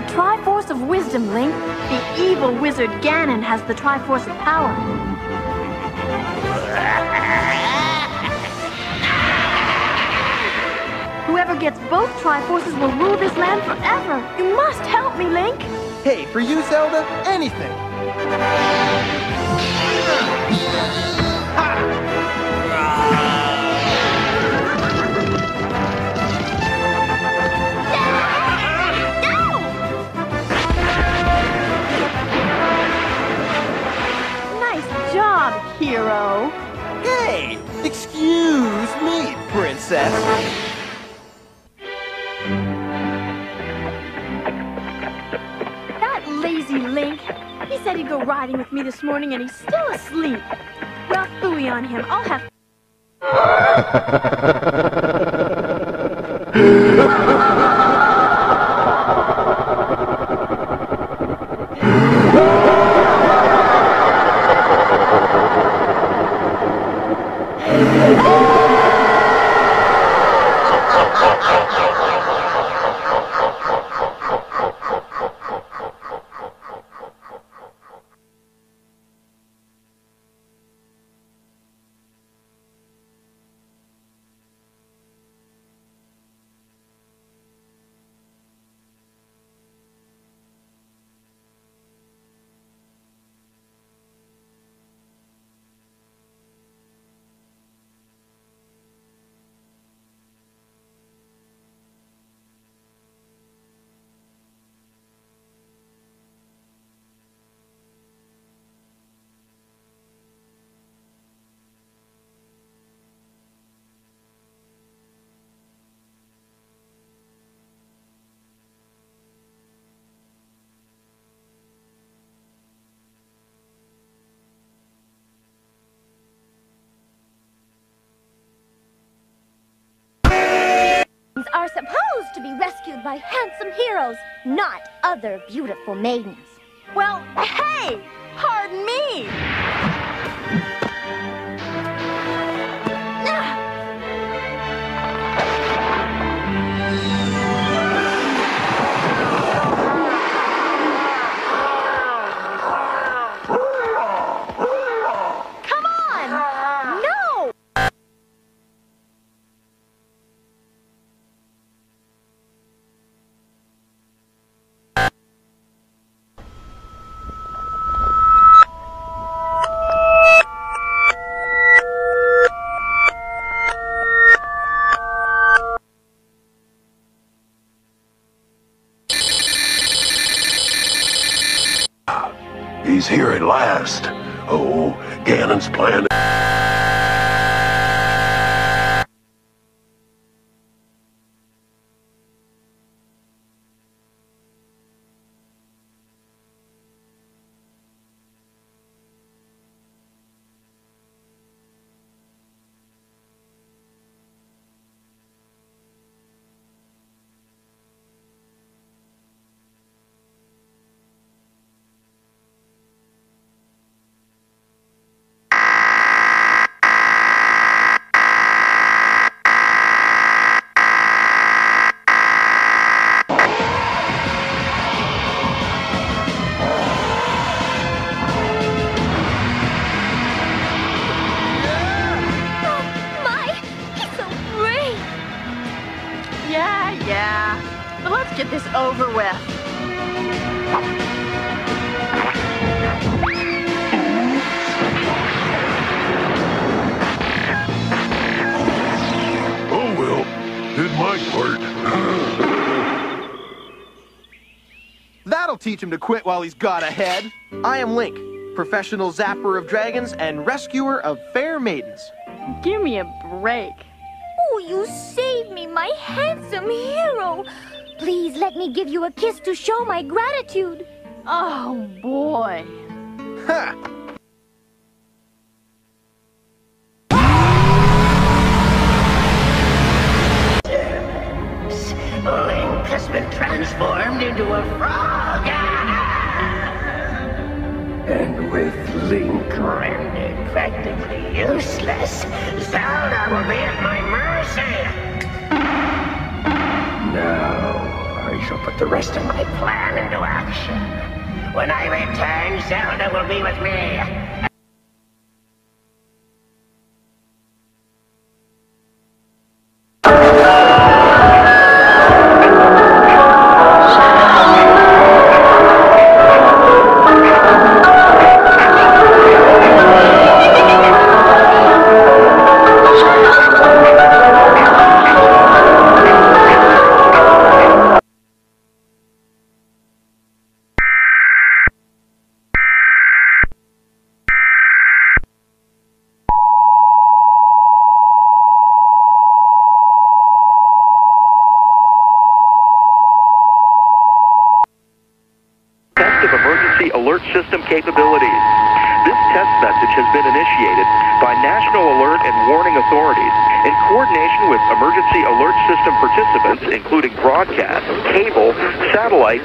the Triforce of Wisdom, Link. The evil wizard Ganon has the Triforce of Power. Whoever gets both Triforces will rule this land forever. You must help me, Link. Hey, for you, Zelda, anything. Princess. That lazy Link. He said he'd go riding with me this morning and he's still asleep. Well, fooey on him. I'll have to be rescued by handsome heroes, not other beautiful maidens. Well, hey! Pardon me! He's here at last. Oh, Ganon's plan. Yeah, yeah. But let's get this over with. Oh well, did my part. That'll teach him to quit while he's got ahead. I am Link, professional zapper of dragons and rescuer of fair maidens. Give me a break. Oh, you saved me, my handsome hero. Please let me give you a kiss to show my gratitude. Oh, boy. Ha! Link has been transformed into a frog. and with Link rendered practically useless, Zelda will be at my mercy. Now I shall put the rest of my plan into action. When I return, Zelda will be with me. System capabilities. This test message has been initiated by National Alert and Warning Authorities in coordination with emergency alert system participants, including broadcast, cable, satellite,